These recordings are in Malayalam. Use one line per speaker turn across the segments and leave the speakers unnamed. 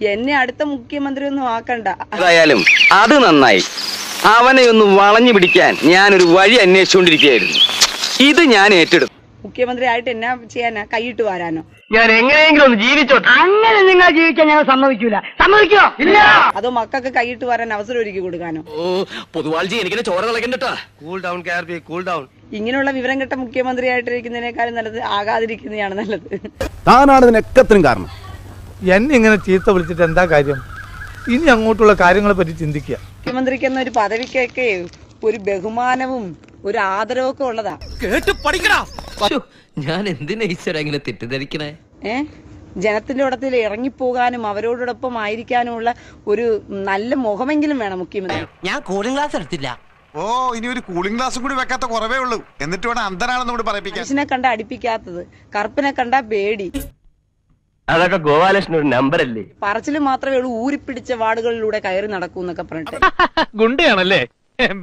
എന്നെ അടുത്ത മുഖ്യമന്ത്രി ഒന്നും ആക്കണ്ട.
ഏതായാലും അത് നന്നായി. അവനെ ഒന്ന് വളഞ്ഞു പിടിക്കാൻ ഞാൻ ഞാനൊരു വഴി അന്വേഷിച്ചുകൊണ്ടിരിക്കുകയായിരുന്നു. ഇത് ഞാൻ ഏറ്റെടുത്തു.
മുഖ്യമന്ത്രി ആയിട്ട് എന്നാ ചെയ്യാനാ? കൈയിട്ട് വരാനോ?
ഞാൻ എങ്ങനെയെങ്കിലും ഒന്ന് ജീവിച്ചോട്ടെ
അങ്ങനെ നിങ്ങൾ ജീവിക്കാൻ ഞങ്ങൾ സമ്മതിക്കൂല. സമ്മതിക്കോ? ഇല്ല!
അതോ മക്കൾക്ക് കൈയിട്ട് വരാൻ അവസരം ഒരുക്കി കൊടുക്കാനോ?
പൊതുവാൾജി എനിക്ക് ചോര
കൂൾ ഡൗൺ കൂൾ ഡൗൺ
ഇങ്ങനെയുള്ള വിവരം കെട്ട മുഖ്യമന്ത്രി ആയിട്ടിരിക്കുന്നതിനേക്കാളും നല്ലത് ആകാതിരിക്കുന്നതാണ് നല്ലത്.
താനാണ് ഇതിനൊക്കത്തിനും കാരണം.
എന്നെ ഇങ്ങനെ ചീത്ത വിളിച്ചിട്ട് എന്താ കാര്യം? ഇനി അങ്ങോട്ടുള്ള കാര്യങ്ങളെ പറ്റി ചിന്തിക്കുക.
മുഖ്യമന്ത്രിക്ക് എന്ന ഒരു പദവിക്കൊക്കെ ഒരു ബഹുമാനവും ഒരു ആദരവും ഒക്കെ ഉള്ളതാ
ഞാൻ എന്തിനാ ഈശ്വര ഇങ്ങനെ തെറ്റിദ്ധരിക്കണേ?
ഏ? ജനത്തിന്റെ ഇടത്തിൽ ഇറങ്ങിപ്പോകാനും അവരോടൊപ്പം ആയിരിക്കാനുമുള്ള ഒരു നല്ല മുഖമെങ്കിലും വേണം മുഖ്യമന്ത്രി.
ഞാൻ കൂളിംഗ് ക്ലാസ് എടുത്തില്ല.
ഓ ഇനി ഒരു കൂളിംഗ് ഗ്ലാസ് കൂടി വെക്കാത്ത കുറവേ ഉള്ളൂ. എന്നിട്ട് വേണം അന്ധനാണെന്ന് കൂടി പറയിപ്പിക്കാൻ.
കണ്ട അടിപ്പിക്കാത്തത് കറുപ്പിനെ കണ്ട പേടി.
അതൊക്കെ ഗോപാലകൃഷ്ണൻ ഒരു നമ്പർ അല്ലേ
പറച്ചിൽ മാത്രമേ ഉള്ളൂ ഊരിപ്പിടിച്ച വാർഡുകളിലൂടെ കയറി നടക്കൂ എന്നൊക്കെ പറഞ്ഞിട്ട്.
ഗുണ്ടയാണല്ലേ?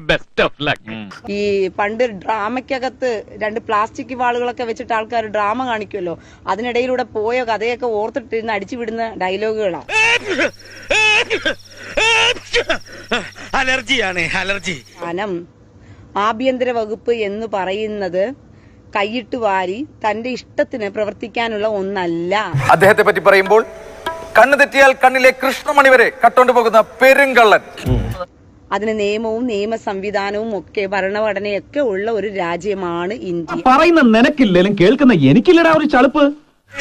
ബെസ്റ്റ് ഓഫ് ലക്ക്
ഈ പണ്ട് ഡ്രാമയ്ക്കകത്ത് രണ്ട് പ്ലാസ്റ്റിക് വാളുകളൊക്കെ വെച്ചിട്ട് ആൾക്കാർ ഡ്രാമ കാണിക്കുമല്ലോ. അതിനിടയിലൂടെ പോയ കഥയൊക്കെ ഓർത്തിട്ടിരുന്ന് അടിച്ചു വിടുന്ന ഡയലോഗുകളാ.
അലർജിയാണ് അലർജി.
ആഭ്യന്തര വകുപ്പ് എന്ന് പറയുന്നത് കൈയിട്ട് വാരി തന്റെ ഇഷ്ടത്തിന് പ്രവർത്തിക്കാനുള്ള ഒന്നല്ല.
അദ്ദേഹത്തെ പറ്റി പറയുമ്പോൾ കണ്ണു തെറ്റിയാൽ കണ്ണിലെ കൃഷ്ണമണി വരെ കട്ടോണ്ട് പോകുന്ന പെരുങ്കള്ളൻ.
അതിന് നിയമവും നിയമ സംവിധാനവും ഒക്കെ ഭരണഘടനയൊക്കെ ഉള്ള ഒരു രാജ്യമാണ് ഇന്ത്യ.
പറയുന്ന നിനക്കില്ലെങ്കിലും കേൾക്കുന്ന എനിക്കില്ലടാ ഒരു ചളുപ്പ്.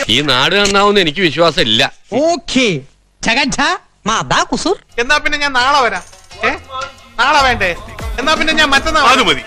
ഈ നാട് നന്നാവുന്ന എനിക്ക് വിശ്വാസമില്ല.
ഓക്കേ.
എന്നാ പിന്നെ ഞാൻ നാളെ വരാം. നാളെ വേണ്ടേ? എന്നാ പിന്നെ ഞാൻ മറ്റന്നാൾ
മതി.